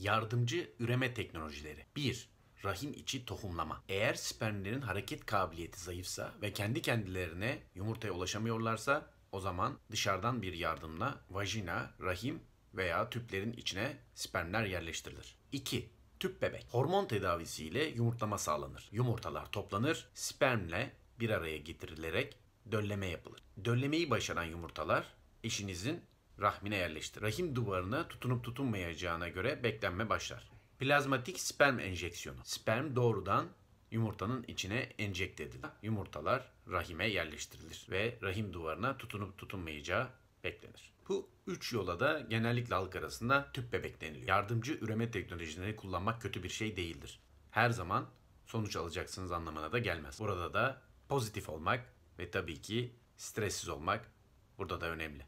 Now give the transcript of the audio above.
Yardımcı üreme teknolojileri. 1. Rahim içi tohumlama. Eğer spermlerin hareket kabiliyeti zayıfsa ve kendi kendilerine yumurtaya ulaşamıyorlarsa o zaman dışarıdan bir yardımla vajina, rahim veya tüplerin içine spermler yerleştirilir. 2. Tüp bebek. Hormon tedavisiyle yumurtlama sağlanır. Yumurtalar toplanır, spermle bir araya getirilerek dölleme yapılır. Döllemeyi başaran yumurtalar eşinizin rahmine yerleştirilir. Rahim duvarına tutunup tutunmayacağına göre beklenme başlar. Plazmatik sperm enjeksiyonu. Sperm doğrudan yumurtanın içine enjekte edilir. Yumurtalar rahime yerleştirilir ve rahim duvarına tutunup tutunmayacağı beklenir. Bu üç yola da genellikle halk arasında tüp bebek deniliyor. Yardımcı üreme teknolojilerini kullanmak kötü bir şey değildir. Her zaman sonuç alacaksınız anlamına da gelmez. Burada da pozitif olmak ve tabii ki stressiz olmak burada da önemli.